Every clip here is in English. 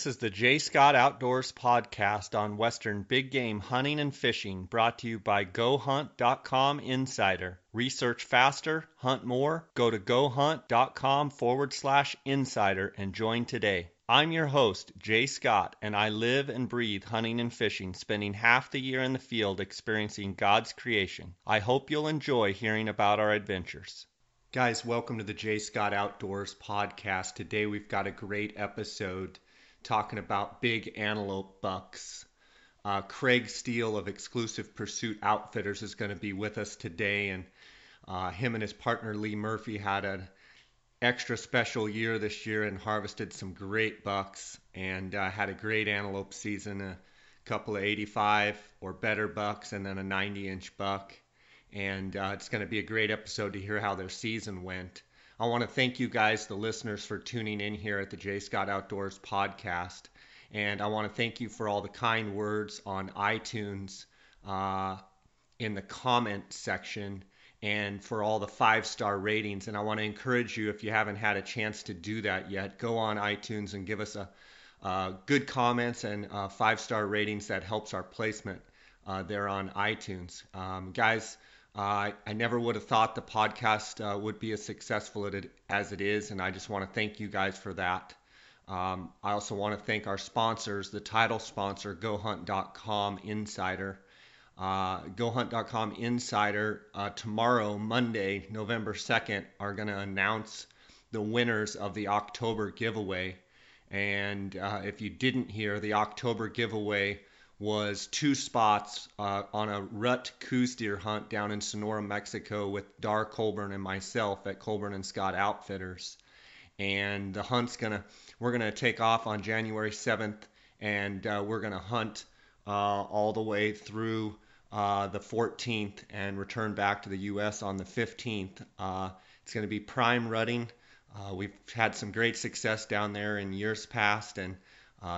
This is the Jay Scott Outdoors podcast on Western big game hunting and fishing, brought to you by GoHunt.com Insider. Research faster, hunt more. Go to GoHunt.com forward slash insider and join today. I'm your host, Jay Scott, and I live and breathe hunting and fishing, spending half the year in the field experiencing God's creation. I hope you'll enjoy hearing about our adventures. Guys, welcome to the Jay Scott Outdoors podcast. Today we've got a great episode talking about big antelope bucks. Uh, Craig Steele of Exclusive Pursuit Outfitters is going to be with us today, and uh, him and his partner Lee Murphy had an extra special year this year and harvested some great bucks and uh, had a great antelope season. A couple of 85 or better bucks, and then a 90 inch buck. And uh, it's going to be a great episode to hear how their season went. I want to thank you guys, the listeners, for tuning in here at the Jay Scott Outdoors podcast. And I want to thank you for all the kind words on iTunes uh, in the comment section and for all the five star ratings. And I want to encourage you, if you haven't had a chance to do that yet, go on iTunes and give us a uh, good comments and uh, five star ratings. That helps our placement uh, there on iTunes. Um, guys, uh, I never would have thought the podcast uh, would be as successful as it is, and I just want to thank you guys for that. Um, I also want to thank our sponsors, the title sponsor, GoHunt.com Insider. Uh, GoHunt.com Insider uh, tomorrow, Monday, November 2nd, are going to announce the winners of the October giveaway. And uh, if you didn't hear, the October giveaway was two spots uh, on a rut Coues deer hunt down in Sonora, Mexico with Dar Colburn and myself at Colburn and Scott Outfitters. And the hunt's gonna, we're gonna take off on January 7th, and uh, we're gonna hunt uh, all the way through uh, the 14th and return back to the U.S. on the 15th. Uh, it's gonna be prime rutting. Uh, we've had some great success down there in years past, and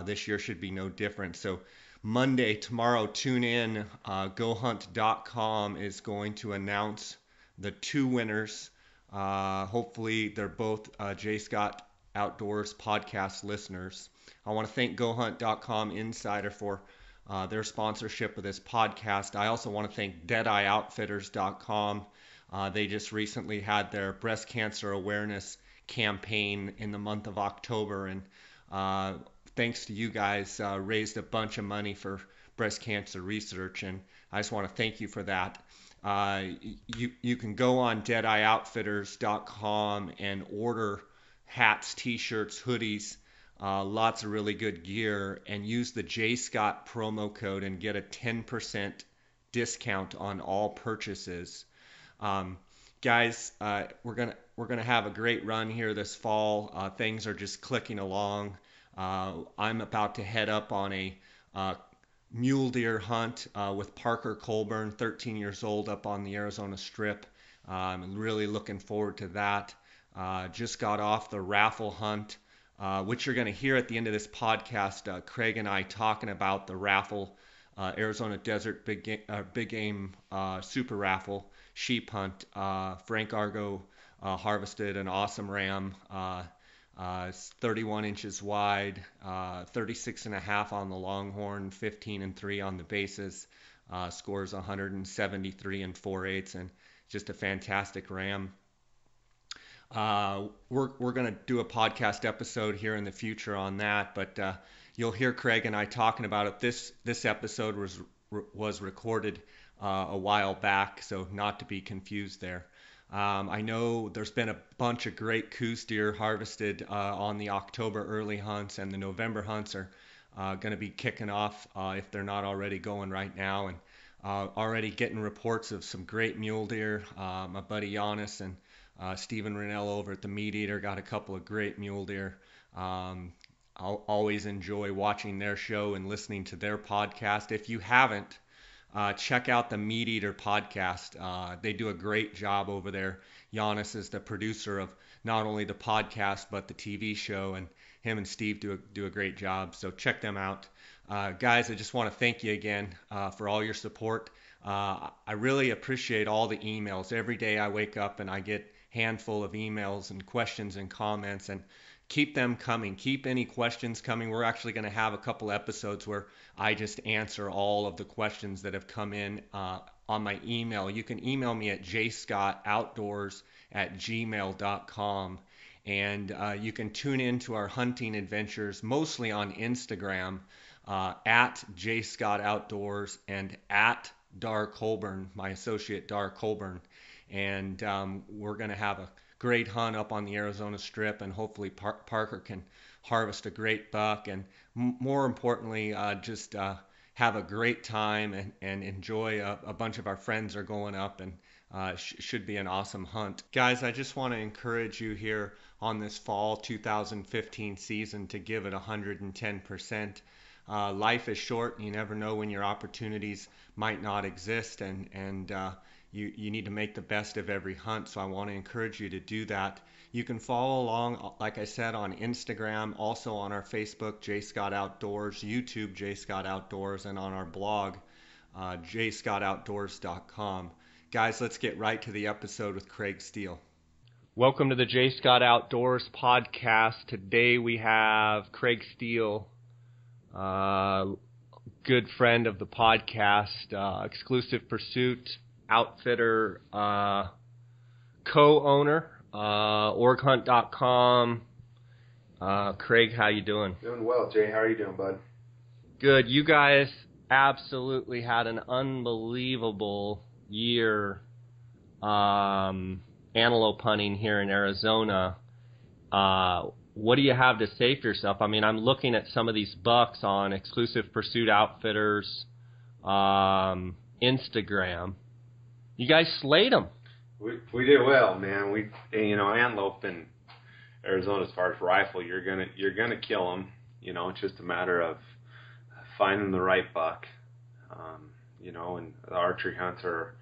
this year should be no different. So Monday, tomorrow, tune in. Uh, GoHunt.com is going to announce the two winners. Uh, hopefully, they're both uh, Jay Scott Outdoors podcast listeners. I want to thank GoHunt.com Insider for uh, their sponsorship of this podcast. I also want to thank DeadeyeOutfitters.com. Uh, they just recently had their breast cancer awareness campaign in the month of October, and uh, thanks to you guys, uh, raised a bunch of money for breast cancer research, and I just want to thank you for that. Uh, you you can go on DeadeyeOutfitters.com and order hats, T-shirts, hoodies, uh, lots of really good gear, and use the Jay Scott promo code and get a 10% discount on all purchases. Um, guys, uh, we're gonna we're gonna have a great run here this fall. Uh, things are just clicking along. Uh, I'm about to head up on a uh, mule deer hunt uh, with Parker Colburn, 13 years old, up on the Arizona Strip. I'm really looking forward to that. Uh, just got off the raffle hunt, uh, which you're going to hear at the end of this podcast. Uh, Craig and I talking about the raffle, Arizona Desert Big big game Super Raffle sheep hunt. Frank Argo harvested an awesome ram. Uh, it's 31 inches wide, uh, 36 and a half on the longhorn, 15 and 3 on the bases. Uh, scores 173 and 4 eighths, and just a fantastic ram. Uh, we're we're going to do a podcast episode here in the future on that, but uh, you'll hear Craig and I talking about it. This this episode was was recorded uh, a while back, so not to be confused there. Um, I know there's been a bunch of great Coues deer harvested uh, on the October early hunts, and the November hunts are uh, going to be kicking off uh, if they're not already going right now. And uh, already getting reports of some great mule deer. Uh, my buddy Janis and uh, Steven Rinella over at the Meat Eater got a couple of great mule deer. Um, I'll always enjoy watching their show and listening to their podcast. If you haven't, uh, check out the Meat Eater podcast. Uh, they do a great job over there. Janis is the producer of not only the podcast but the TV show, and him and Steve do a, do a great job. So check them out, uh, guys. I just want to thank you again uh, for all your support. Uh, I really appreciate all the emails. Every day I wake up and I get handful of emails and questions and comments and keep them coming. Keep any questions coming. We're actually going to have a couple episodes where I just answer all of the questions that have come in uh, on my email. You can email me at jayscottoutdoors at gmail.com. And uh, you can tune in to our hunting adventures mostly on Instagram uh, at jayscottoutdoors and at Dar Colburn, my associate Dar Colburn. And um, we're going to have a great hunt up on the Arizona Strip, and hopefully Par- Parker can harvest a great buck, and m- more importantly, uh, just uh, have a great time and, and enjoy. A, a, bunch of our friends are going up, and uh, sh- should be an awesome hunt. Guys, I just want to encourage you here on this fall 2015 season to give it 110%. Uh, life is short. And you never know when your opportunities might not exist, and and uh, you, you need to make the best of every hunt. So I want to encourage you to do that. You can follow along, like I said, on Instagram, also on our Facebook, Jay Scott Outdoors, YouTube, Jay Scott Outdoors, and on our blog, uh, jayscottoutdoors.com. Guys, let's get right to the episode with Craig Steele. Welcome to the Jay Scott Outdoors podcast. Today we have Craig Steele, uh, good friend of the podcast, uh, Exclusive Pursuit outfitter, uh, co-owner, uh, GoHunt.com. Uh, Craig, how you doing? Doing well, Jay. How are you doing, bud? Good. You guys absolutely had an unbelievable year um, antelope hunting here in Arizona. Uh, what do you have to say for yourself? I mean, I'm looking at some of these bucks on Exclusive Pursuit Outfitters um, Instagram, you guys slayed them. We we did well, man. We you know antelope in Arizona as far as rifle, you're gonna you're gonna kill them. You know, it's just a matter of finding the right buck. Um, you know, and the archery hunts are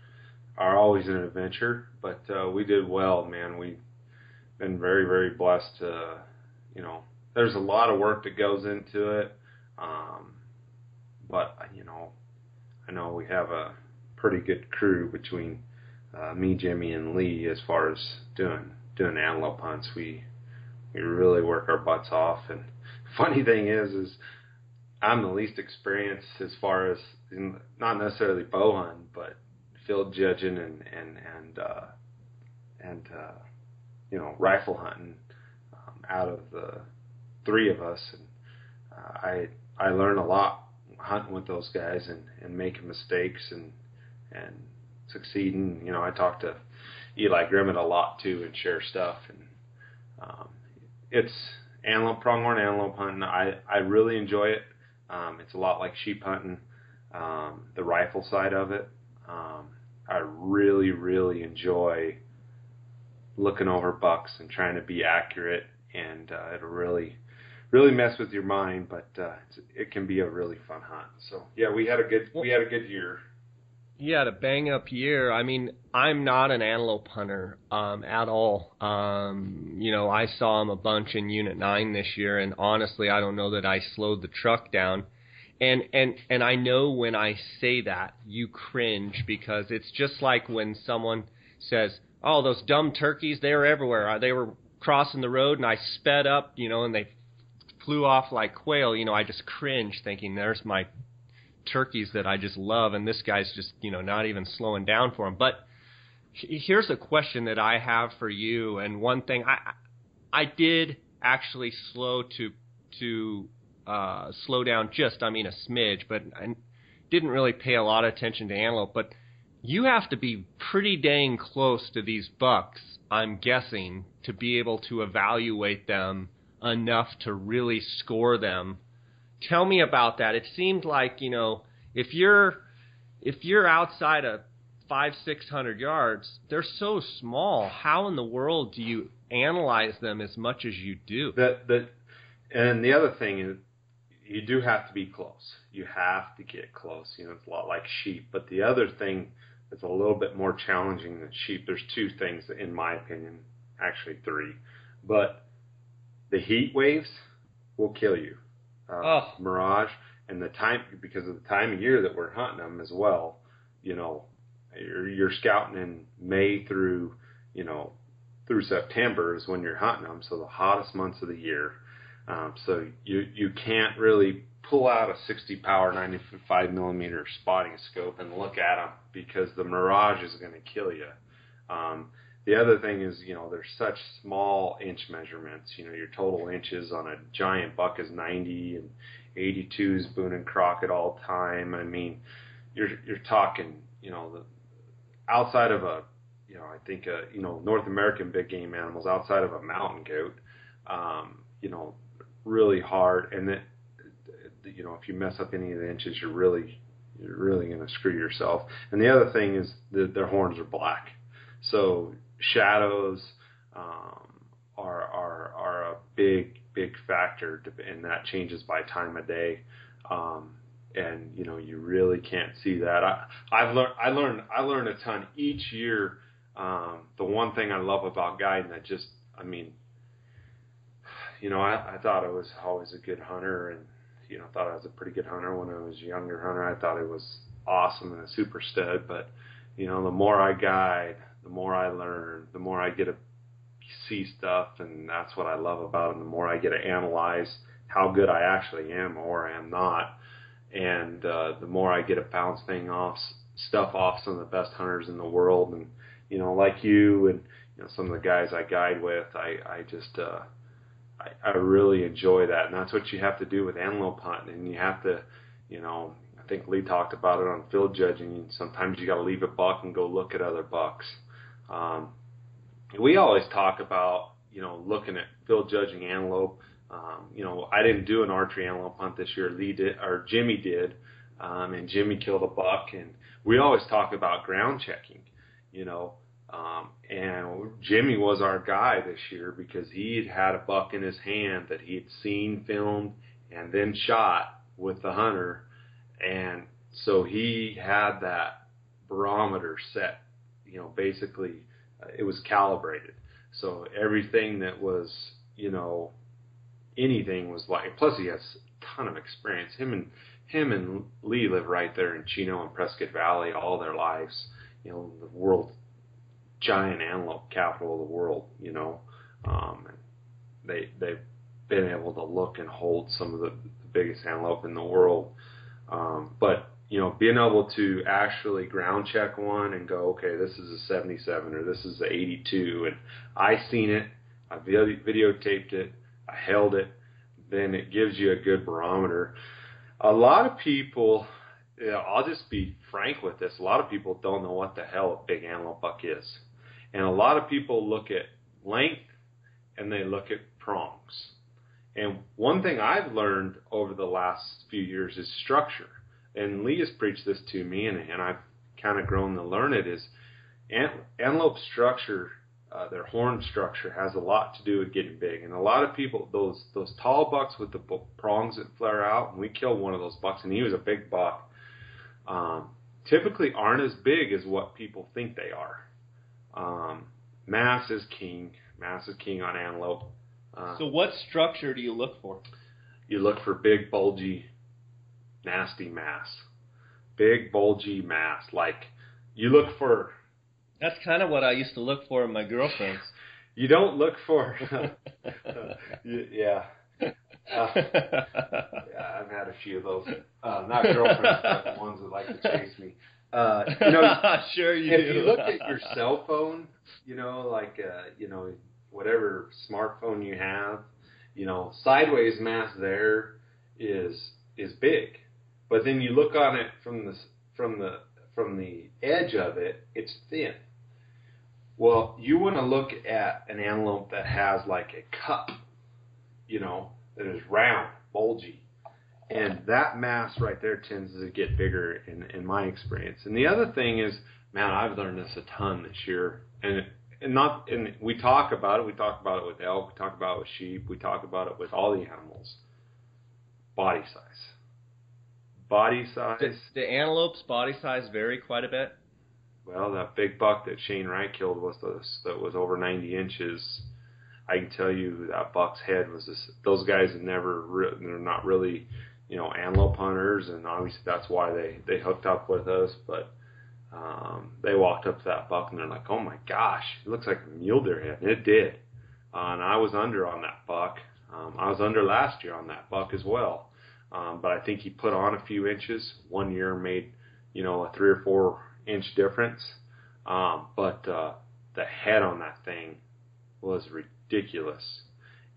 are always an adventure, but uh, we did well, man. We've been very very blessed. To, you know, there's a lot of work that goes into it, um, but you know, I know we have a pretty good crew between uh, me, Jimmy, and Lee as far as doing doing antelope hunts. We we really work our butts off. And funny thing is, is I'm the least experienced as far as in, not necessarily bow hunting, but field judging and and and uh, and uh, you know rifle hunting um, out of the three of us. And uh, I I learn a lot hunting with those guys and and making mistakes and and succeeding. You know, I talk to Eli Grimmett a lot too and share stuff, and um, it's antelope pronghorn antelope hunting. I I really enjoy it. Um, it's a lot like sheep hunting, um, the rifle side of it. Um, I really really enjoy looking over bucks and trying to be accurate, and uh, it'll really really mess with your mind, but uh, it can be a really fun hunt. So yeah, we had a good we had a good year yeah, a bang up year. I mean, I'm not an antelope hunter um, at all. Um, you know, I saw him a bunch in Unit Nine this year, and honestly, I don't know that I slowed the truck down. And and and I know when I say that, you cringe because it's just like when someone says, "Oh, those dumb turkeys, they were everywhere. Uh, they were crossing the road, and I sped up, you know, and they flew off like quail." You know, I just cringe thinking, "There's my turkeys that I just love, and this guy's just you know not even slowing down for him. But here's a question that I have for you, and one thing I I did actually slow to to uh, slow down just I mean a smidge, but I didn't really pay a lot of attention to antelope. But you have to be pretty dang close to these bucks, I'm guessing, to be able to evaluate them enough to really score them tell me about that. It seemed like you know if you're if you're outside of five six hundred yards, they're so small. How in the world do you analyze them as much as you do? That that and the other thing is you do have to be close. You have to get close. You know, it's a lot like sheep. But the other thing that's a little bit more challenging than sheep. There's two things, in my opinion, actually three. But the heat waves will kill you uh, oh. Mirage, and the time because of the time of year that we're hunting them as well. You know, you're, you're scouting in May through you know through September is when you're hunting them, so the hottest months of the year. Um, so you you can't really pull out a 60 power 95 millimeter spotting scope and look at them because the mirage is going to kill you. Um, the other thing is, you know, there's such small inch measurements. You know, your total inches on a giant buck is 90 and 82 is Boone and Crockett all time. I mean, you're you're talking, you know, the outside of a, you know, I think a, you know, North American big game animals outside of a mountain goat, um, you know, really hard, and that you know if you mess up any of the inches, you're really you're really going to screw yourself. And the other thing is that their horns are black, so shadows um, are are are a big big factor, and that changes by time of day. Um, and you know you really can't see that. I I've learned I learned I learned a ton each year. Um, the one thing I love about guiding, I just I mean you know, I, I thought I was always a good hunter and, you know, thought I was a pretty good hunter when I was a younger hunter. I thought I was awesome and a super stud, but, you know, the more I guide, the more I learn, the more I get to see stuff, and that's what I love about it. The more I get to analyze how good I actually am or am not, and uh, the more I get to bounce thing off stuff off some of the best hunters in the world, and you know, like you and you know some of the guys I guide with, I I just uh, I, I really enjoy that, and that's what you have to do with antelope hunting. And you have to, you know, I think Lee talked about it on field judging. Sometimes you got to leave a buck and go look at other bucks. Um, we always talk about, you know, looking at field judging antelope. Um, you know, I didn't do an archery antelope hunt this year. Lee did, or Jimmy did, um, and Jimmy killed a buck. And we always talk about ground checking. You know, um, and Jimmy was our guy this year because he had a buck in his hand that he had seen, filmed, and then shot with the hunter. And so he had that barometer set, you know, basically uh, it was calibrated. So everything that was, you know, anything was like, plus he has a ton of experience. Him and, him and Lee live right there in Chino and Prescott Valley all their lives. You know, the world giant antelope capital of the world, you know. Um, they they've been able to look and hold some of the, biggest antelope in the world. Um, but you know, being able to actually ground check one and go, okay, this is a 77 or this is a 82, and I seen it, I video, videotaped it, I held it, then it gives you a good barometer. A lot of people, you know, I'll just be frank with this. A lot of people don't know what the hell a big antelope buck is. And a lot of people look at length and they look at prongs. And one thing I've learned over the last few years is structure. And Lee has preached this to me, and, and I've kind of grown to learn it. Is antelope structure, uh, their horn structure, has a lot to do with getting big. And a lot of people, those those tall bucks with the prongs that flare out, and we killed one of those bucks, and he was a big buck. Um, typically, aren't as big as what people think they are. Um, mass is king. Mass is king on antelope. Uh, so, what structure do you look for? You look for big, bulgy, nasty mass. Big, bulgy mass. Like you look for. That's kind of what I used to look for in my girlfriends. you don't look for. yeah. Uh, yeah, I've had a few of those. Uh, not girlfriends, but the ones that like to chase me. Uh, you know, sure you if do. you look at your cell phone, you know, like uh, you know, whatever smartphone you have, you know, sideways mass there is is big, but then you look on it from the from the from the edge of it, it's thin. Well, you want to look at an antelope that has like a cup, you know, that is round, bulgy, and that mass right there tends to get bigger in in my experience. And the other thing is, man, I've learned this a ton this year, and and not and we talk about it. We talk about it with elk. We talk about it with sheep. We talk about it with all the animals. Body size. Body size. The, the antelope's body size vary quite a bit. Well, that big buck that Shane Wright killed was the, that was over 90 inches. I can tell you that buck's head was this. Those guys have never. Re, they're not really you know, antelope hunters, and obviously that's why they they hooked up with us. But um, they walked up to that buck and they're like, "Oh my gosh, it looks like a mule deer head," and it did. Uh, and I was under on that buck. Um, I was under last year on that buck as well. Um, but I think he put on a few inches. One year made, you know, a three or four inch difference. Um, but uh, the head on that thing was ridiculous.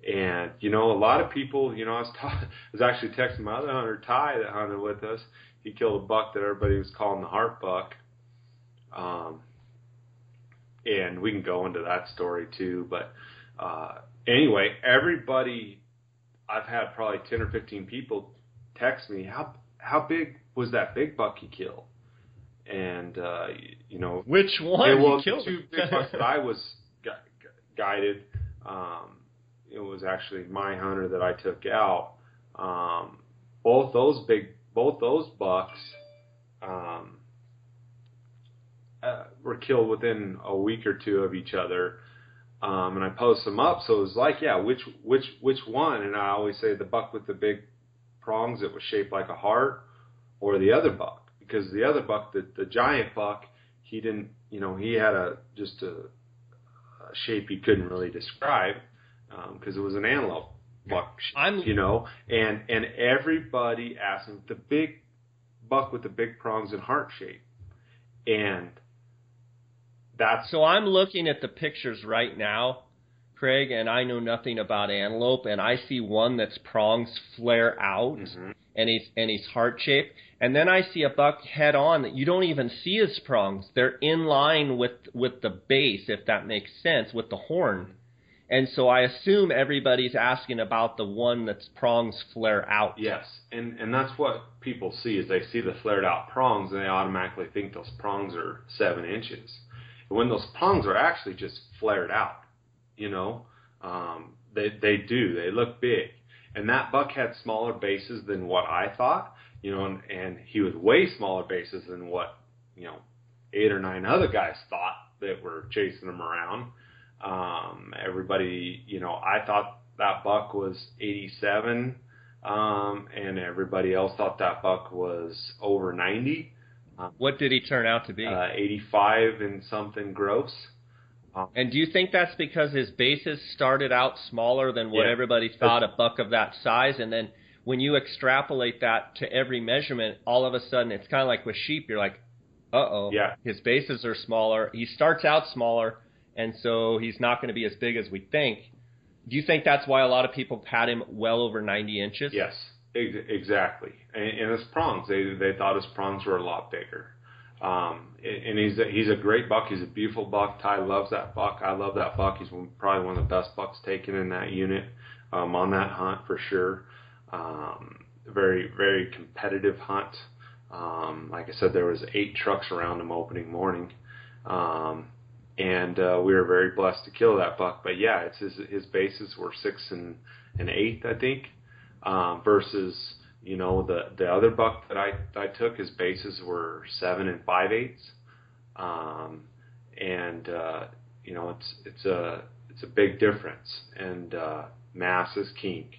And you know, a lot of people, you know, I was, ta- I was actually texting my other hunter Ty that hunted with us. He killed a buck that everybody was calling the heart buck. Um, and we can go into that story too. But uh, anyway, everybody, I've had probably ten or fifteen people text me how how big was that big buck you killed, and uh, you know Which one it you killed? two big bucks that I was gu- guided. Um, it was actually my hunter that I took out. Um, both those big, both those bucks, um, uh, were killed within a week or two of each other. Um, and I post them up, so it was like, yeah, which which which one? And I always say the buck with the big prongs that was shaped like a heart, or the other buck, because the other buck, the the giant buck, he didn't, you know, he had a just a, a shape he couldn't really describe um, because it was an antelope buck, I'm you know, and and everybody asked him the big buck with the big prongs and heart shape, and that's So I'm looking at the pictures right now, Craig, and I know nothing about antelope, and I see one that's prongs flare out, Mhm. and he's and he's heart shaped, and then I see a buck head on that you don't even see his prongs; they're in line with with the base, if that makes sense, with the horn. And so I assume everybody's asking about the one that's prongs flare out. Yes, and and that's what people see is they see the flared out prongs and they automatically think those prongs are seven inches, and when those prongs are actually just flared out, you know, um, they they do they look big, and that buck had smaller bases than what I thought, you know, and, and he was way smaller bases than what you know eight or nine other guys thought that were chasing him around. Um, everybody, you know, I thought that buck was 87 um, and everybody else thought that buck was over 90, What did he turn out to be? uh, 85 and something gross. And do you think that's because his bases started out smaller than what Yeah. everybody thought a buck of that size, and then when you extrapolate that to every measurement, all of a sudden it's kind of like with sheep. You're like, uh oh, Yeah. his bases are smaller. He starts out smaller, and so he's not going to be as big as we think. Do you think that's why a lot of people had him well over 90 inches? Yes, ex- exactly. And, and his prongs, they they thought his prongs were a lot bigger. Um, and he's a, he's a great buck. He's a beautiful buck. Ty loves that buck. I love that buck. He's one, probably one of the best bucks taken in that unit um, on that hunt for sure. Um, very very competitive hunt. Um, like I said, there was eight trucks around him opening morning, um, and uh, we were very blessed to kill that buck. But yeah, it's his his bases were six and an eighth, I think, um, versus you know the the other buck that I I took his bases were seven and five eighths, um, and uh, you know it's it's a it's a big difference, and uh, mass is king.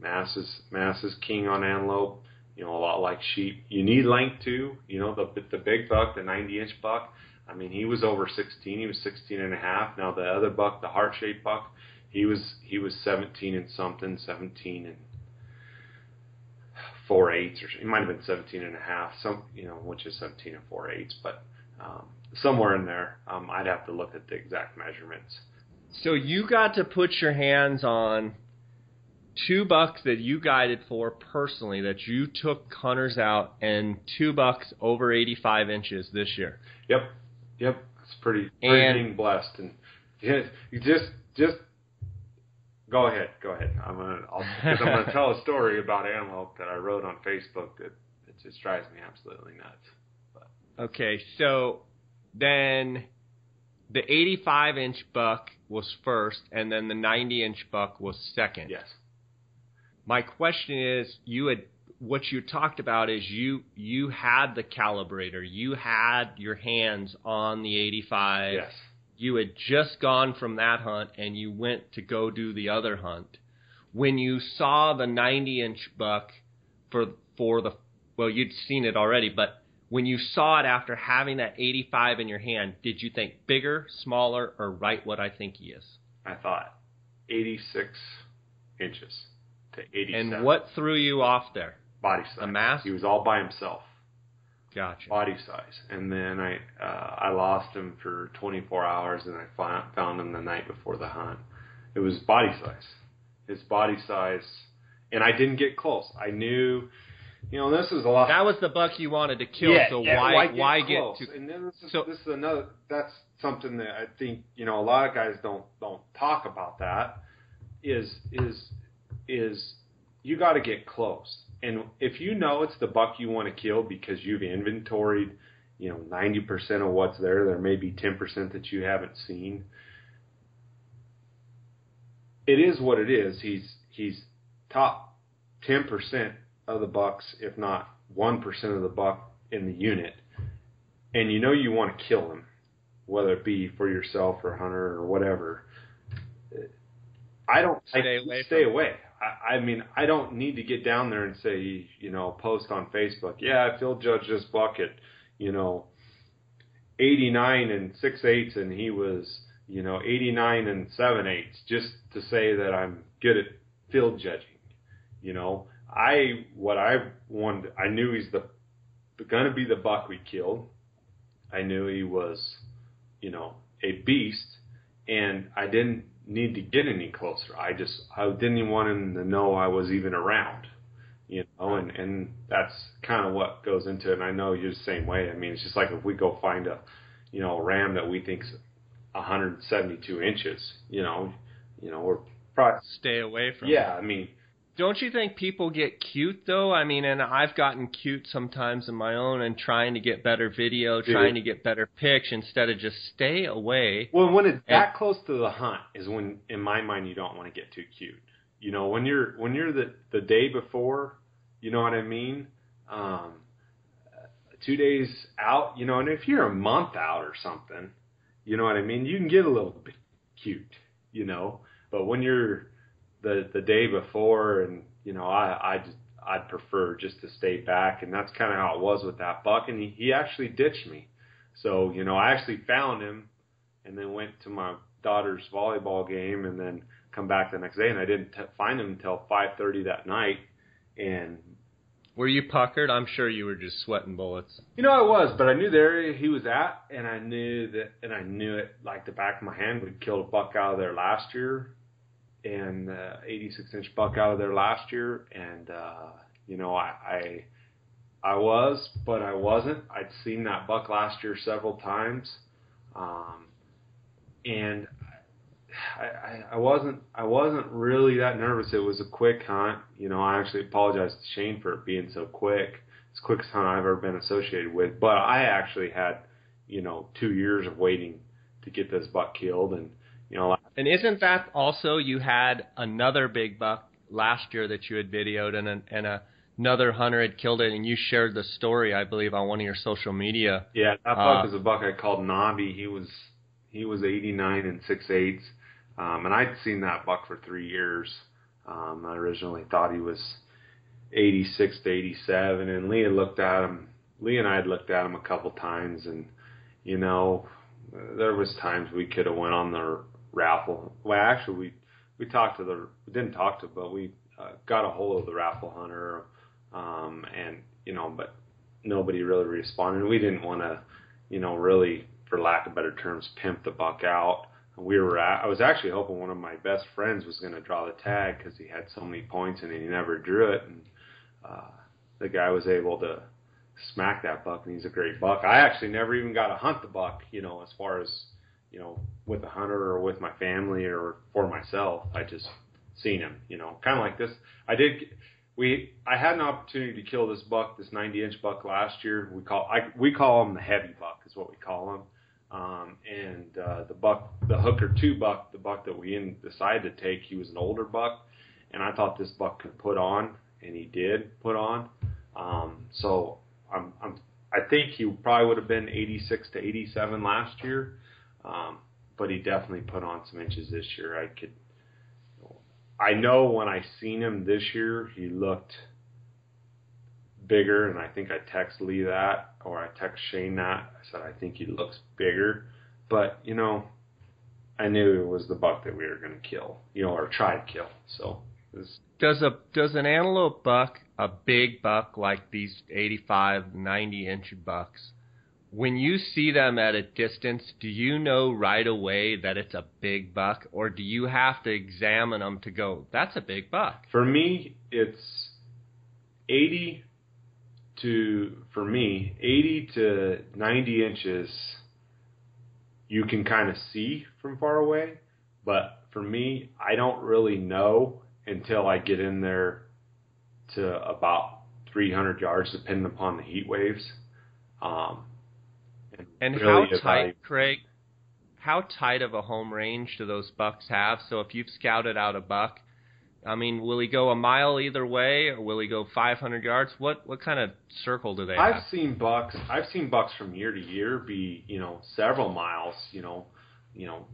Mass is mass is king on antelope. You know, a lot like sheep. You need length too. You know, the the big buck, the 90 inch buck. I mean, he was over 16. He was 16 and a half. Now the other buck, the heart shaped buck, he was he was 17 and something, 17 and four eighths, or it might have been 17 and a half. Some, you know, which is 17 and four eighths, but um, somewhere in there. Um, I'd have to look at the exact measurements. So you got to put your hands on two bucks that you guided for personally that you took hunters out and two bucks over 85 inches this year. Yep, yep. It's pretty, pretty And- being blessed, and yeah, you just just go ahead, go ahead. I'm gonna I'll, cause I'm gonna tell a story about antelope that I wrote on Facebook that it just drives me absolutely nuts. Okay, so then the 85 inch buck was first and then the 90 inch buck was second. Yes, My question is you had what you talked about is you you had the calibrator, you had your hands on the 85. yes, you had just gone from that hunt and you went to go do the other hunt. When you saw the 90 inch buck for for the well, you'd seen it already, but when you saw it after having that 85 in your hand, did you think bigger, smaller, or right what I think he is? I thought 86 inches to 87. And what threw you off there? body size? The mass? He was all by himself. Gotcha. body size. And then I uh, I lost him for 24 hours, and I found found him the night before the hunt. It was body size, his body size, and I didn't get close. I knew, you know, this is a lot. That was the buck you wanted to kill. yeah, so yeah, why get why close? get to? And then this is, so- this is another. That's something that I think you know a lot of guys don't don't talk about. That is is is you got to get close. And if you know it's the buck you want to kill because you've inventoried, you know, 90% of what's there, there may be 10% that you haven't seen. It is what it is. He's he's top 10% of the bucks, if not 1% of the buck in the unit. And you know you want to kill him, whether it be for yourself or hunter or whatever. I don't Stay I, away Stay away. I, I mean, I don't need to get down there and say, you know, post on Facebook. Yeah, I field judged this buck at, you know, 89 and six eighths, and he was, you know, 89 and seven eighths, just to say that I'm good at field judging. You know, I what I wanted, I knew he's the going to be the buck we killed. I knew he was, you know, a beast, and I didn't need to get any closer. I just I didn't even want him to know I was even around, you know, and and that's kind of what goes into it. And I know you're the same way. I mean, it's just like if we go find a, you know, a ram that we think's 172 inches, you know, you know, we're probably Stay away from. yeah. I mean, Don't you think people get cute though? I mean, and I've gotten cute sometimes in my own and trying to get better video, trying to get better pics instead of just stay away. Well, when it's that close to the hunt is when, in my mind, you don't want to get too cute. You know, when you're when you're the the day before, you know what I mean. Um, two days out, you know, and if you're a month out or something, you know what I mean. You can get a little bit cute, you know. But when you're the the day before, and you know, I I just I'd prefer just to stay back, and that's kind of how it was with that buck. And he he actually ditched me. So, you know, I actually found him and then went to my daughter's volleyball game and then come back the next day and I didn't t- find him until 5:30 that night and Were you puckered? I'm sure you were just sweating bullets. you know I was but I knew the area he was at and I knew that and I knew it like the back of my hand we'd killed a buck out of there last year and uh, 86 inch buck out of there last year and uh you know I I I was, but I wasn't. I'd seen that buck last year several times, um, and I, I, I wasn't. I wasn't really that nervous. It was a quick hunt. You know, I actually apologize to Shane for it being so quick. It's the quickest hunt I've ever been associated with. But I actually had, you know, two years of waiting to get this buck killed, and you know, And isn't that also you had another big buck last year that you had videoed and a, and a, another hunter had killed it and you shared the story I believe on one of your social media. Yeah, that buck Uh, is a buck I called Nobby. He was he was 89 and six eighths, um, and I'd seen that buck for three years. Um, I originally thought he was 86 to 87, and Lee had looked at him. Lee and I had looked at him a couple times, and you know, there was times we could have went on the raffle. Well, actually, we we talked to the we didn't talk to, but we uh, got a hold of the raffle hunter, um, and you know, but nobody really responded. We didn't want to, you know, really, for lack of better terms, pimp the buck out. We were at, I was actually hoping one of my best friends was going to draw the tag because he had so many points and he never drew it. And uh, the guy was able to smack that buck, and he's a great buck. I actually never even got to hunt the buck, you know, as far as you know, with a hunter or with my family or for myself. I just seen him, you know, kind of like this. I did. We I had an opportunity to kill this buck, this 90 inch buck last year. We call I we call him the heavy buck is what we call him. Um, and uh, the buck, the hooker two buck, the buck that we in, decided to take, he was an older buck, and I thought this buck could put on, and he did put on. Um, so I'm, I'm I think he probably would have been 86 to 87 last year, um, but he definitely put on some inches this year. I could I know when I seen him this year, he looked bigger, and I think I text Lee that or I text Shane that. I said I think he looks bigger, but you know, I knew it was the buck that we were going to kill, you know, or try to kill. So was, does a does an antelope buck, a big buck like these 85, 90 inch bucks, when you see them at a distance, do you know right away that it's a big buck, or do you have to examine them to go, that's a big buck? For me, it's 80 to, for me, 80 to 90 inches you can kind of see from far away. But for me, I don't really know until I get in there to about 300 yards, depending upon the heat waves. Um, and, really how tight, Craig? How tight of a home range do those bucks have? So if you've scouted out a buck, I mean, will he go a mile either way, or will he go 500 yards? What what kind of circle do they I've have? seen bucks. I've seen bucks from year to year be you know several miles. You know, you know,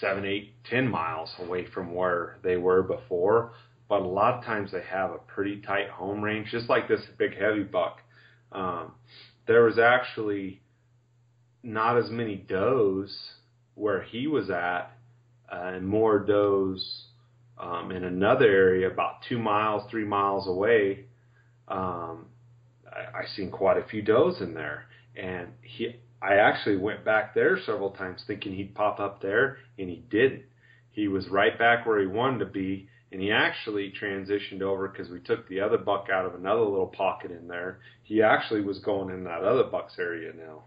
seven, eight, ten miles away from where they were before. But a lot of times they have a pretty tight home range, just like this big heavy buck. Um, there was actually not as many does where he was at, uh, and more does um, in another area about two miles, three miles away. Um, I, I seen quite a few does in there, and he. I actually went back there several times thinking he'd pop up there, and he didn't. He was right back where he wanted to be, and he actually transitioned over because we took the other buck out of another little pocket in there. He actually was going in that other buck's area now.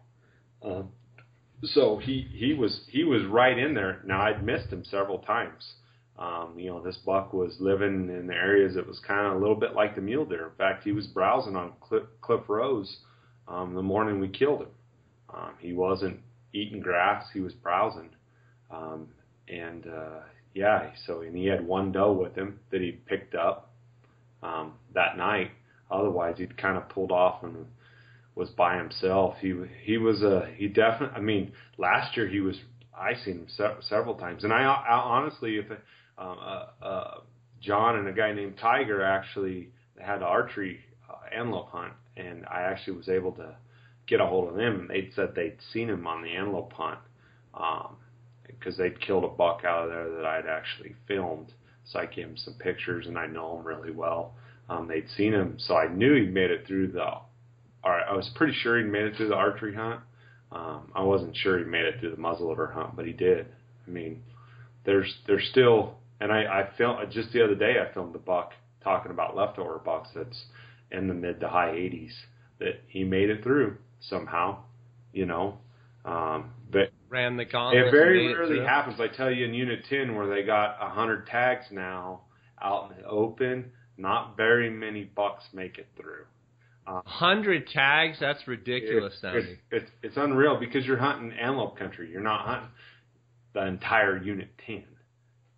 Um, so he he was he was right in there. Now I'd missed him several times. Um, you know, this buck was living in the areas that was kind of a little bit like the mule deer. In fact, he was browsing on Cliff, Cliff Rose um, the morning we killed him. Um, he wasn't eating grass; he was browsing. Um, and uh, yeah, so and he had one doe with him that he picked up um, that night. Otherwise, he'd kind of pulled off and was by himself. He he was a he definitely. I mean, last year he was. I seen him se- several times, and I, I honestly, if um, uh, uh, John and a guy named Tiger actually had an archery uh, antelope hunt, and I actually was able to get a hold of them, and they'd said they'd seen him on the antelope hunt because they'd killed a buck out of there that I'd actually filmed. So I gave him some pictures, and I know him really well. Um, they'd seen him, so I knew he made it through the. Or I was pretty sure he made it through the archery hunt. Um, I wasn't sure he made it through the muzzleloader hunt, but he did. I mean, there's there's still and I, I filmed just the other day. I filmed the buck talking about leftover bucks that's in the mid to high 80s that he made it through somehow, you know. Um, but ran the gauntlet. It very rarely it happens. I tell you, in Unit 10, where they got hundred tags now out in the open, not very many bucks make it through. Um, hundred tags? That's ridiculous it, It's, it's, it's unreal because you're hunting antelope country. You're not hunting the entire Unit 10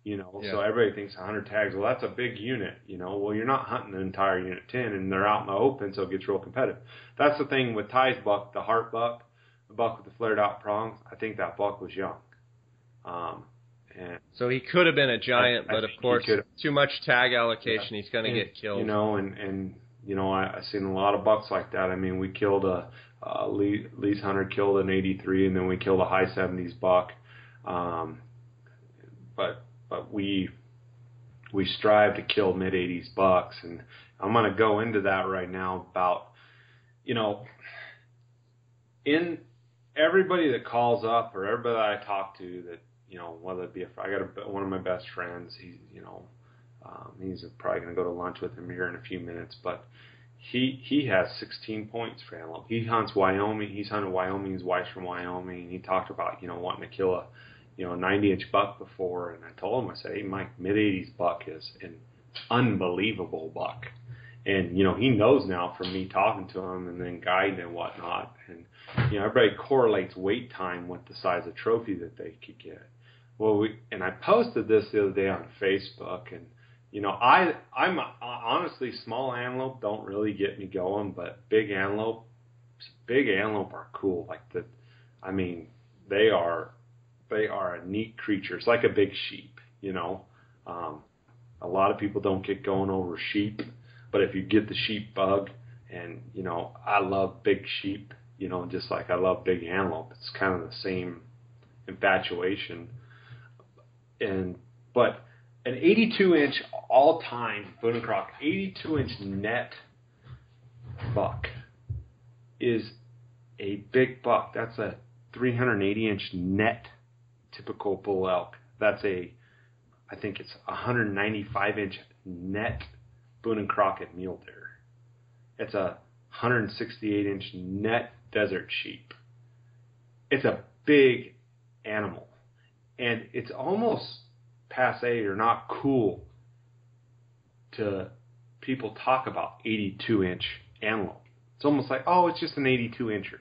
you know. Yeah. So everybody thinks 100 tags. Well, that's a big unit, you know. Well, you're not hunting the entire unit 10, and they're out in the open, so it gets real competitive. That's the thing with Ty's buck, the heart buck, the buck with the flared out prongs. I think that buck was young. Um, and so he could have been a giant, I, I but of course, too much tag allocation, yeah. he's going to get killed. You know, and and you know, I, I've seen a lot of bucks like that. I mean, we killed a uh, Lee, Lee's hunter killed an 83, and then we killed a high 70s buck. Um, but but we we strive to kill mid 80s bucks, and I'm going to go into that right now about you know in everybody that calls up or everybody that I talk to that you know whether it be if I got a, one of my best friends, he's you know um, he's probably going to go to lunch with him here in a few minutes, but he he has 16 points for antelope. He hunts Wyoming. He's hunted Wyoming. His wife's from Wyoming. He talked about you know wanting to kill a you know, 90 inch buck before, and I told him, I said, hey, my mid 80s buck is an unbelievable buck. And, you know, he knows now from me talking to him and then guiding and whatnot. And, you know, everybody correlates wait time with the size of trophy that they could get. Well, we, and I posted this the other day on Facebook and, you know, I, I'm honestly small antelope don't really get me going, but big antelope, big antelope are cool. Like the, I mean, they are they are a neat creature. It's like a big sheep, you know. Um, a lot of people don't get going over sheep, but if you get the sheep bug, and you know, I love big sheep, you know, just like I love big antelope. It's kind of the same infatuation. And but an 82 inch all time Boone and Crock 82 inch net buck is a big buck. That's a 380 inch net typical bull elk. That's a I think it's 195 inch net Boone and Crockett mule deer. It's a 168 inch net desert sheep. It's a big animal. And it's almost passe or not cool to people talk about 82 inch antelope. It's almost like, oh, it's just an 82 incher.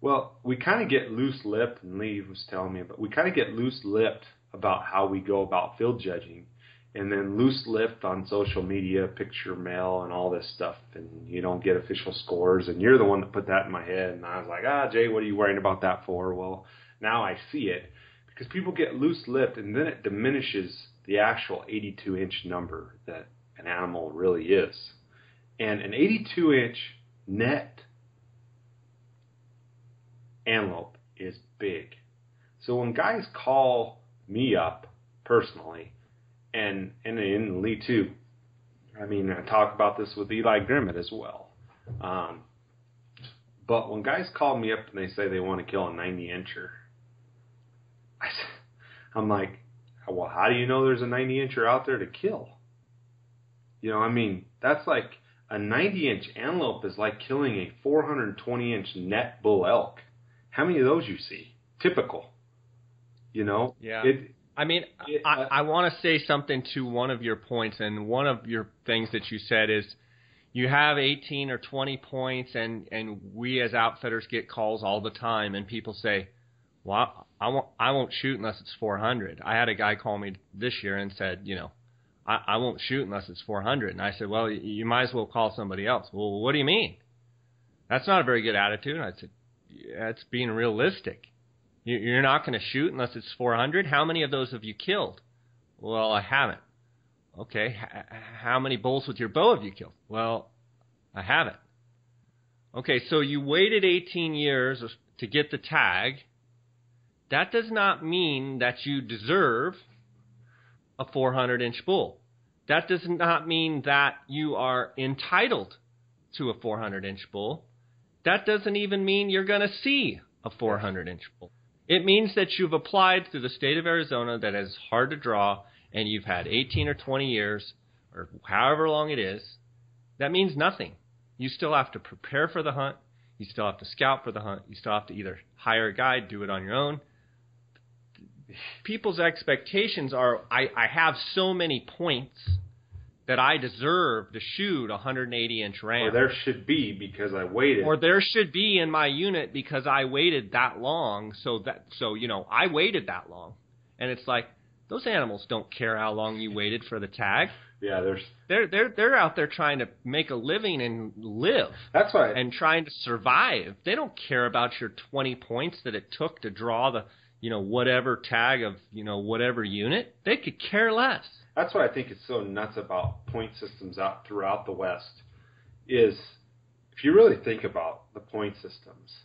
Well, we kind of get loose lipped, and Lee was telling me, but we kind of get loose lipped about how we go about field judging and then loose lift on social media, picture mail, and all this stuff, and you don't get official scores. And you're the one that put that in my head, and I was like, ah, Jay, what are you worrying about that for? Well, now I see it because people get loose lift, and then it diminishes the actual 82 inch number that an animal really is. And an 82 inch net antelope is big. So when guys call me up personally and and in Lee too. I mean, I talk about this with Eli Grimmett as well. Um, but when guys call me up and they say they want to kill a 90 incher, I, I'm like, well, how do you know there's a 90 incher out there to kill? You know, I mean, that's like a 90 inch antelope is like killing a 420 inch net bull elk. How many of those you see? Typical. You know, yeah. It, I mean, I, uh, I want to say something to one of your points, and one of your things that you said is you have 18 or 20 points, and and we as outfitters get calls all the time, and people say, "Well, I won't I won't shoot unless it's 400." I had a guy call me this year and said, you know, I, I won't shoot unless it's 400, and I said, well, you might as well call somebody else. Well, what do you mean? That's not a very good attitude. I said, that's being realistic. You're not going to shoot unless it's 400. How many of those have you killed? Well, I haven't. Okay. How many bulls with your bow have you killed? Well, I haven't. Okay, so you waited 18 years to get the tag. That does not mean that you deserve a 400 inch bull. That does not mean that you are entitled to a 400 inch bull. That doesn't even mean you're going to see a 400 inch bull. It means that you've applied through the state of Arizona that is hard to draw and you've had 18 or 20 years or however long it is. That means nothing. You still have to prepare for the hunt. You still have to scout for the hunt. You still have to either hire a guide, do it on your own. People's expectations are I, I have so many points that I deserve to shoot a 180 inch ram. Or there should be because I waited. Or there should be in my unit because I waited that long. So that so you know I waited that long, and it's like those animals don't care how long you waited for the tag. Yeah, there's they're they're they're out there trying to make a living and live. That's right. And trying to survive. They don't care about your 20 points that it took to draw the you know whatever tag of you know whatever unit. They could care less that's what I think is so nuts about point systems out throughout the West is if you really think about the point systems,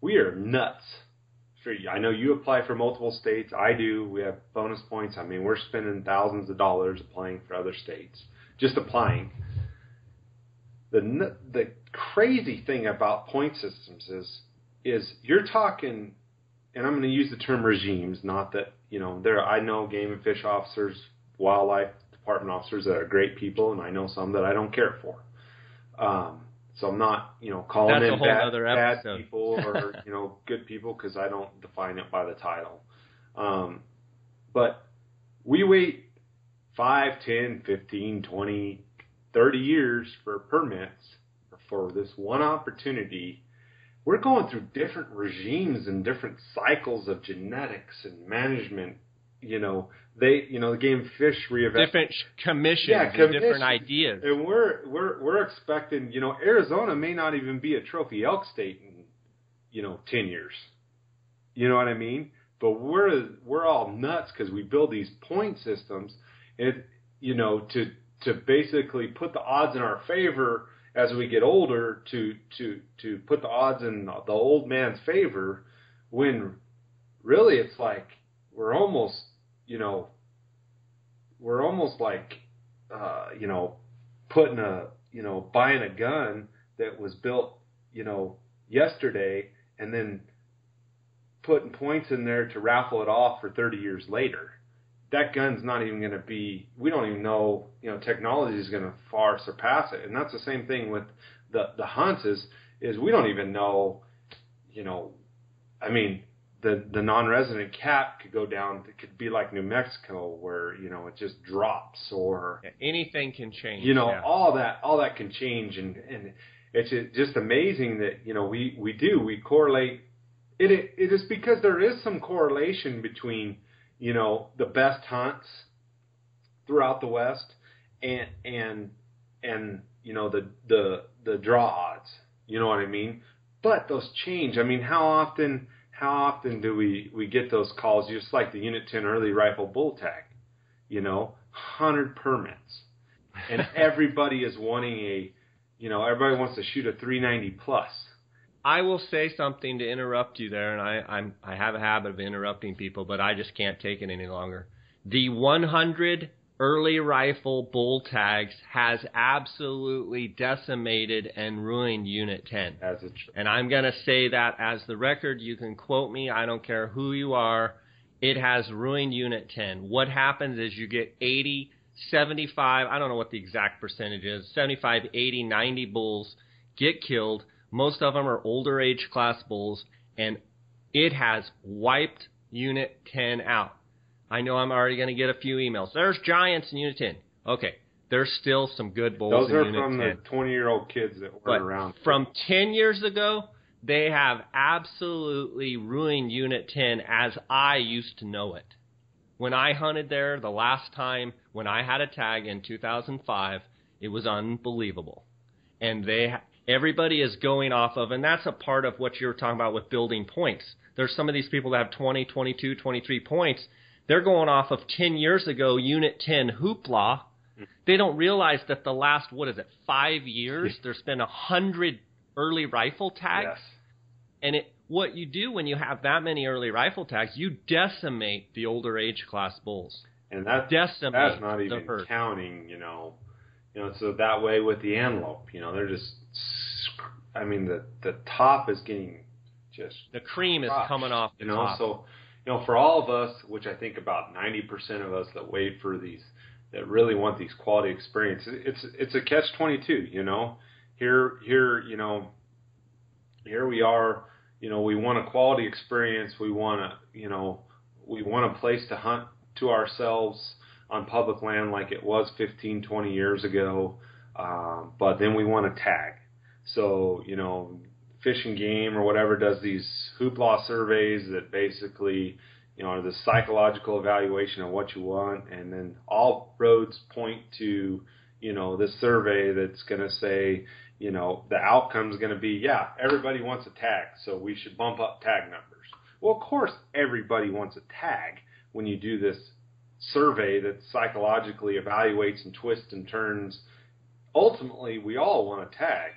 we are nuts. I know you apply for multiple states. I do. We have bonus points. I mean, we're spending thousands of dollars applying for other states, just applying. The the crazy thing about point systems is is you're talking, and I'm going to use the term regimes. Not that you know there. I know game and fish officers wildlife department officers that are great people, and I know some that I don't care for. Um, so I'm not, you know, calling That's in bad, bad people or you know good people because I don't define it by the title. Um, but we wait 5, 10, 15, 20, 30 years for permits for this one opportunity. We're going through different regimes and different cycles of genetics and management you know, they, you know, the game fish reinvest different commissions, yeah, commissions. different ideas, and we're we're we're expecting, you know, Arizona may not even be a trophy elk state in, you know, ten years. You know what I mean? But we're we're all nuts because we build these point systems, and you know, to to basically put the odds in our favor as we get older to to to put the odds in the old man's favor when really it's like we're almost you know we're almost like uh, you know putting a you know buying a gun that was built you know yesterday and then putting points in there to raffle it off for 30 years later. That gun's not even going to be we don't even know you know technology is going to far surpass it. And that's the same thing with the the hunts is is we don't even know you know i mean the the non-resident cap could go down it could be like new mexico where you know it just drops or yeah, anything can change you know yeah. all that all that can change and and it's just amazing that you know we we do we correlate it it is because there is some correlation between you know, the best hunts throughout the West and and and you know the the the draw odds. You know what I mean? But those change. I mean, how often how often do we we get those calls just like the Unit 10 early rifle bull tag? You know, 100 permits. And everybody is wanting a you know, everybody wants to shoot a 390 plus. I will say something to interrupt you there, and I, I'm I have a habit of interrupting people, but I just can't take it any longer. The 100 early rifle bull tags has absolutely decimated and ruined Unit 10. As a and I'm going to say that as the record. You can quote me. I don't care who you are. It has ruined Unit 10. What happens is you get 80, 75, I don't know what the exact percentage is, 75, 80, 90 bulls get killed most of them are older age class bulls, and it has wiped Unit 10 out. I know I'm already going to get a few emails. There's giants in Unit 10. Okay, there's still some good bulls Those in are Unit from 10. the 20 year old kids that were but around. From 10 years ago, they have absolutely ruined Unit 10 as I used to know it. When I hunted there the last time, when I had a tag in 2005, it was unbelievable. And they everybody is going off of, and that's a part of what you're talking about with building points. There's some of these people that have 20, 22, 23 points. They're going off of 10 years ago, Unit 10 hoopla. They don't realize that the last, what is it, five years, there's been a hundred early rifle tags. Yes. And it, what you do when you have that many early rifle tags, you decimate the older age class bulls. And that, Decimate that's not even counting, you know, you know, so that way with the antelope, you know, they're just, I mean, the the top is getting just The cream is coming off the you know, top. so you know, for all of us, which I think about ninety percent of us that wait for these, that really want these quality experiences, it's it's a catch twenty two, you know. Here here, you know, here we are, you know, we want a quality experience, we want to, you know, we want a place to hunt to ourselves on public land like it was 15, 20 years ago. Um, but then we want to tag. So, you know, Fish and Game or whatever does these hoopla surveys that basically, you know, are the psychological evaluation of what you want. And then all roads point to, you know, this survey that's going to say, you know, the outcome's going to be, yeah, everybody wants a tag. So we should bump up tag numbers. Well, of course, everybody wants a tag when you do this survey that psychologically evaluates and twists and turns. Ultimately, we all want a tag.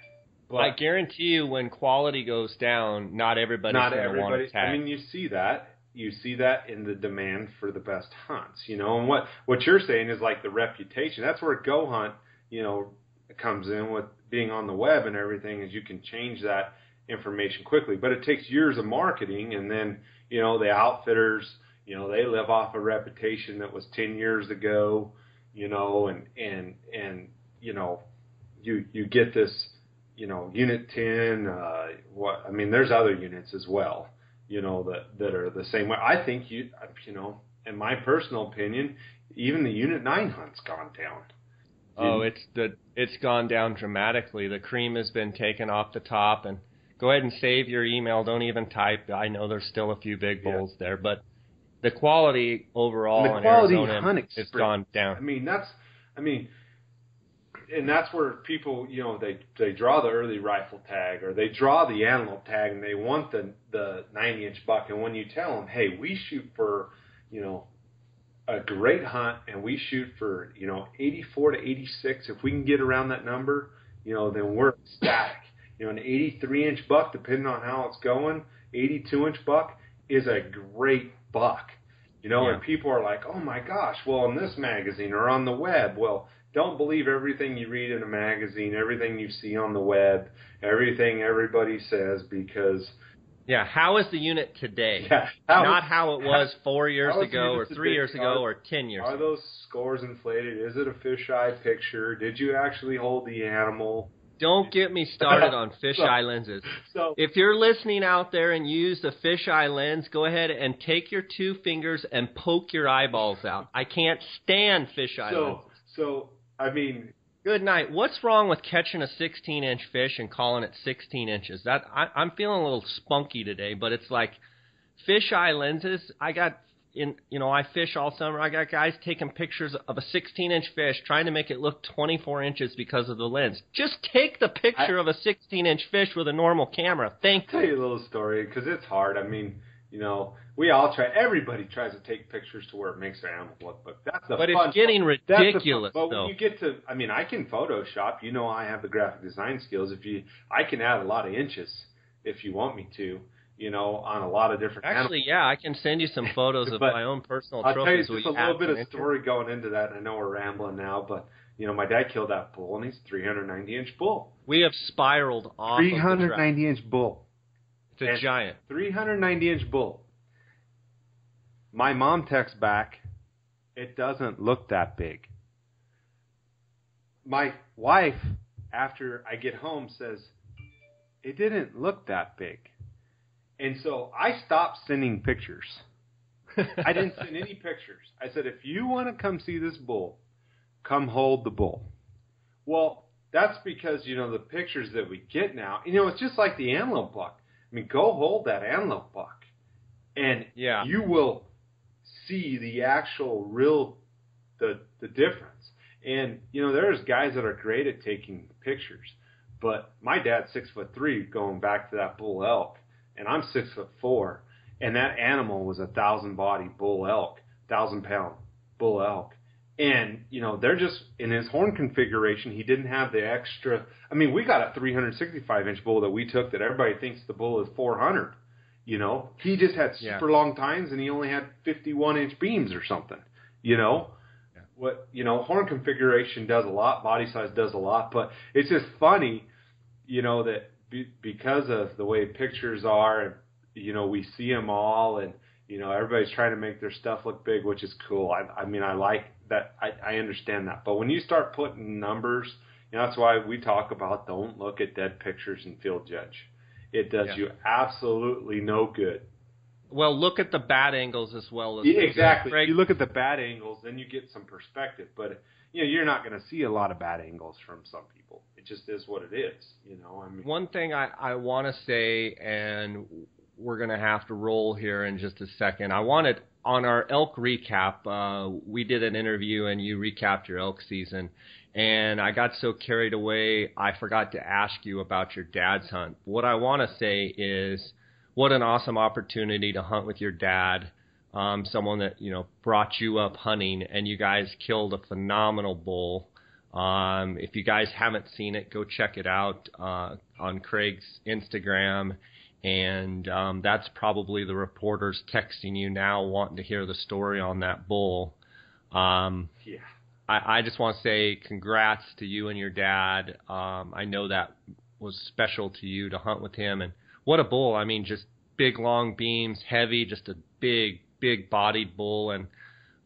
But I guarantee you, when quality goes down, not everybody's not going to want everybody. to tag. I mean, you see that. You see that in the demand for the best hunts, you know. And what what you're saying is like the reputation. That's where Go Hunt, you know, comes in with being on the web and everything. Is you can change that information quickly, but it takes years of marketing, and then you know the outfitters, you know, they live off a reputation that was ten years ago, you know, and and and you know, you you get this you know, Unit 10, uh, what, I mean, there's other units as well, you know, that, that are the same way. I think you, you know, in my personal opinion, even the Unit 9 hunt's gone down. oh, it's the it's gone down dramatically. The cream has been taken off the top, and go ahead and save your email. Don't even type. I know there's still a few big Yeah. bulls there, but the quality overall The in quality Arizona has gone I mean, that's, I mean, and that's where people, you know, they they draw the early rifle tag or they draw the antelope tag and they want the the 90 inch buck. And when you tell them, hey, we shoot for, you know, a great hunt and we shoot for you know 84 to 86, if we can get around that number, you know, then we're ecstatic. You know, an 83 inch buck, depending on how it's going, 82 inch buck is a great buck. You know, Yeah. and people are like, oh my gosh, well, in this magazine or on the web. Well, don't believe everything you read in a magazine, everything you see on the web, everything everybody says because Yeah, how is the unit today? yeah, how Not how it was four years how is the ago, or three today? years ago, Are- or ten years Are ago. Are those scores inflated? Is it a fisheye picture? Did you actually hold the animal? Don't get me started on fisheye lenses. So If you're listening out there and use the fisheye lens, go ahead and take your two fingers and poke your eyeballs out. I can't stand fisheye so lenses. so I mean Good night. What's wrong with catching a 16 inch fish and calling it 16 inches? That I, I'm feeling a little spunky today, but it's like fisheye lenses. I got in, you know, I fish all summer. I got guys taking pictures of a 16 inch fish, trying to make it look 24 inches because of the lens. Just take the picture of a 16 inch fish with a normal camera. Thank I'll tell you. you a little story because it's hard. I mean, you know, we all try. Everybody tries to take pictures to where it makes their animal look, but that's the But fun. it's getting the fun- ridiculous, But though. when you get to, I mean, I can Photoshop. You know, I have the graphic design skills. If you, I can add a lot of inches if you want me to. You know, on a lot of different. Actually, yeah, I can send you some photos of my own personal I'll tell you trophies. just a little bit of story going into that. I know we're rambling now, but you know, my dad killed that bull, and he's 390 inch bull. We have spiraled off. Of the track. 390 inch bull. It's a giant. 390 inch bull. My mom texts back, it doesn't look that big. My wife, after I get home, says, it didn't look that big. And so I stopped sending pictures. I didn't send any pictures. I said, if you want to come see this bull, come hold the bull. Well, that's because, you know, the pictures that we get now, you know, it's just like the antelope buck. I mean, go hold that antelope buck, and Yeah. you will see the actual real the the difference. And you know, there's guys that are great at taking pictures, but my dad's six foot three, going back to that bull elk, and I'm six foot four, and that animal was a thousand body bull elk, thousand pound bull elk. And you know they're just in his horn configuration. He didn't have the extra. I mean, we got a 365 inch bull that we took that everybody thinks the bull is 400. You know, he just had Yeah. super long tines and he only had 51 inch beams or something. You know, Yeah. what you know, horn configuration does a lot, body size does a lot, but it's just funny, you know, that be, because of the way pictures are, and you know, we see them all, and you know, everybody's trying to make their stuff look big, which is cool. I, I mean, I like that. I, I understand that, but when you start putting numbers, you know, that's why we talk about don't look at dead pictures and field judge. It does Yeah. you absolutely no good. Well, look at the bad angles as well as Yeah, exactly. Craig, You look at the bad angles, then you get some perspective. But you know, you're not going to see a lot of bad angles from some people. It just is what it is. You know, I mean, One thing I, I want to say, and we're going to have to roll here in just a second. I wanted on our elk recap. Uh, we did an interview, and you recapped your elk season. And I got so carried away, I forgot to ask you about your dad's hunt. What I want to say is, what an awesome opportunity to hunt with your dad. Um, someone that you know brought you up hunting, and you guys killed a phenomenal bull. Um, if you guys haven't seen it, go check it out uh, on Craig's Instagram. And um, that's probably the reporters texting you now, wanting to hear the story on that bull. Um, yeah, I, I just want to say congrats to you and your dad. Um, I know that was special to you to hunt with him, and what a bull! I mean, just big long beams, heavy, just a big, big bodied bull, and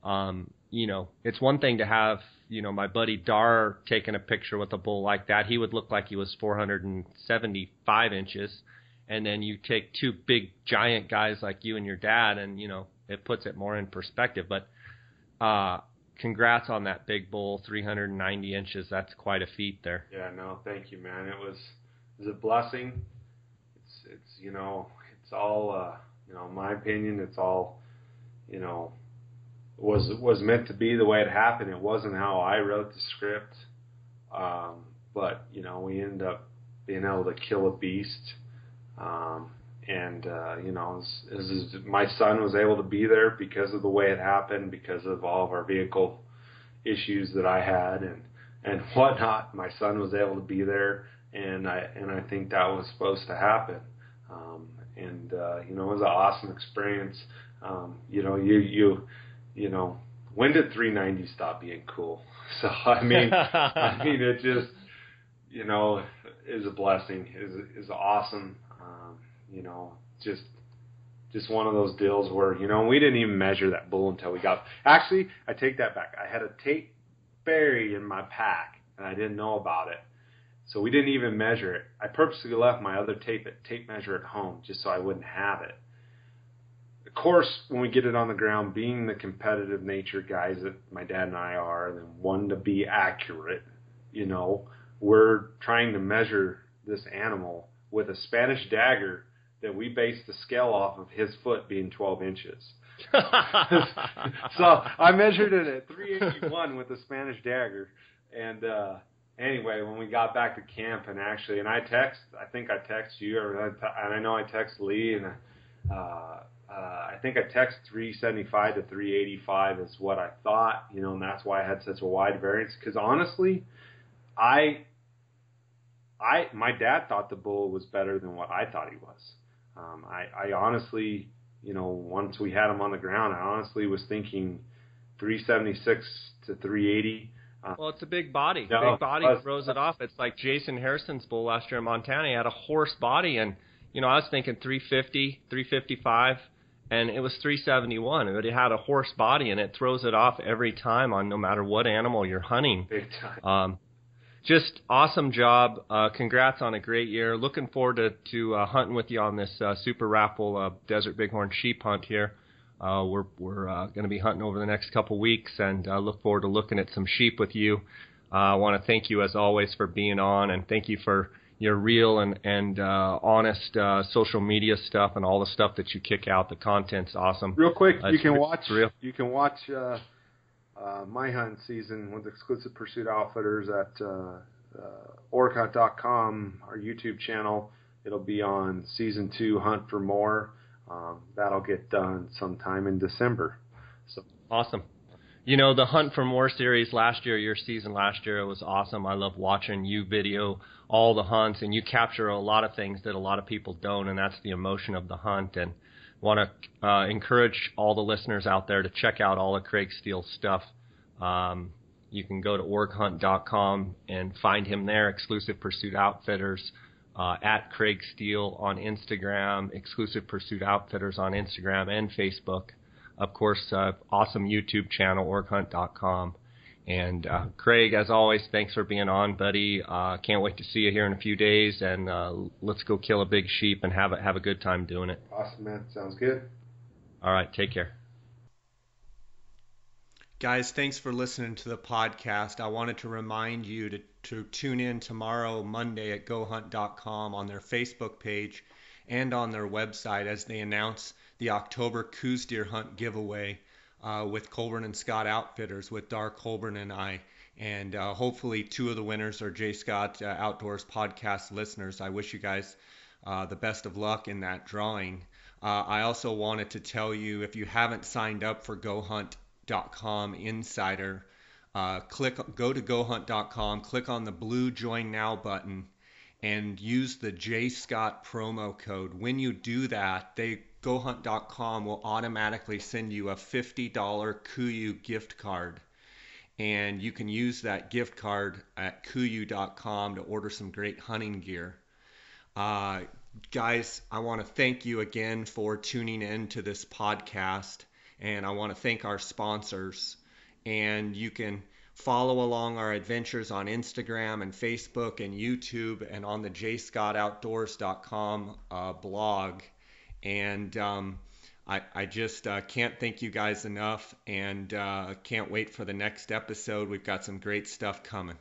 um, you know, it's one thing to have you know my buddy Dar taking a picture with a bull like that. He would look like he was 475 inches, and then you take two big giant guys like you and your dad, and you know, it puts it more in perspective. But uh, congrats on that big bull, 390 inches. That's quite a feat there. yeah. No, thank you, man. It was it was a blessing. It's it's you know it's all uh, you know my opinion. It's all you know was was meant to be the way it happened. It wasn't how I wrote the script, um, but you know we ended up being able to kill a beast. Um, and uh, you know, my son was able to be there because of the way it happened, because of all of our vehicle issues that I had and and whatnot. My son was able to be there, and I and I think that was supposed to happen. Um, and uh, you know, it was an awesome experience. Um, you know, you you you know, when did 390 stop being cool? So I mean, I mean, it just you know is a blessing. is is awesome. You know, just just one of those deals where you know we didn't even measure that bull until we got. Actually, I take that back. I had a tape buried in my pack and I didn't know about it. So we didn't even measure it. I purposely left my other tape at tape measure at home just so I wouldn't have it of course, when we get it on the ground, being the competitive nature guys that my dad and I are, and one to be accurate, you know, we're trying to measure this animal with a Spanish dagger that we based the scale off of his foot being 12 inches. so I measured it at 381 with the Spanish dagger, and uh, anyway, when we got back to camp, and actually, and I text, I think I text you, or and I know I text Lee, and uh, uh, I think I text 375 to 385 is what I thought, you know, and that's why I had such a wide variance. Because honestly, I, I, my dad thought the bull was better than what I thought he was. Um, I, I honestly, you know, once we had him on the ground, I honestly was thinking 376 to 380. Uh, well, it's a big body. No, big body uh, throws it off. It's like Jason Harrison's bull last year in Montana. He had a horse body, and you know, I was thinking 350, 355 and it was 371. But It had a horse body, and it throws it off every time on no matter what animal you're hunting. Big time. Um, just awesome job. Uh, congrats on a great year. Looking forward to, to uh, hunting with you on this uh, super raffle uh, desert bighorn sheep hunt here. Uh, we're we're uh, going to be hunting over the next couple weeks, and uh, look forward to looking at some sheep with you. Uh, I want to thank you as always for being on, and thank you for your real and and uh, honest uh, social media stuff and all the stuff that you kick out. The content's awesome. Real quick, you can watch real. you can watch uh, uh, my hunt season with Exclusive Pursuit Outfitters at uh, uh, orchunt.com, our YouTube channel. It'll be on season two, Hunt for More. Um, that'll get done sometime in December. So awesome. You know, the Hunt for More series last year, your season last year, was awesome. I love watching you video all the hunts, and you capture a lot of things that a lot of people don't, and that's the emotion of the hunt. And want to uh, encourage all the listeners out there to check out all of Craig Steele's stuff. Um, you can go to orghunt.com and find him there, Exclusive Pursuit Outfitters. Uh, at Craig Steele on Instagram, Exclusive Pursuit Outfitters on Instagram and Facebook. Of course, uh, awesome YouTube channel, orghunt.com. And uh, Craig, as always, thanks for being on, buddy. Uh, can't wait to see you here in a few days, and uh, let's go kill a big sheep and have a have a good time doing it. Awesome, man. Sounds good. All right, take care. Guys, thanks for listening to the podcast. I wanted to remind you to, to tune in tomorrow, Monday, at gohunt.com on their Facebook page and on their website as they announce the October Coues deer hunt giveaway uh, with Colburn and Scott Outfitters with Dar Colburn and I. And uh, hopefully, two of the winners are Jay Scott uh, Outdoors podcast listeners. I wish you guys uh, the best of luck in that drawing. Uh, I also wanted to tell you if you haven't signed up for GoHunt.com Insider, uh, click go to GoHunt.com, click on the blue Join Now button, and use the J Scott promo code. When you do that, they GoHunt.com will automatically send you a $50 KUIU gift card. And you can use that gift card at KUIU.com to order some great hunting gear. Uh, guys, I want to thank you again for tuning in to this podcast. And I want to thank our sponsors. And you can follow along our adventures on Instagram and Facebook and YouTube and on the jayscottoutdoors.com uh, blog. And um, I, I just uh, can't thank you guys enough and uh, can't wait for the next episode. We've got some great stuff coming.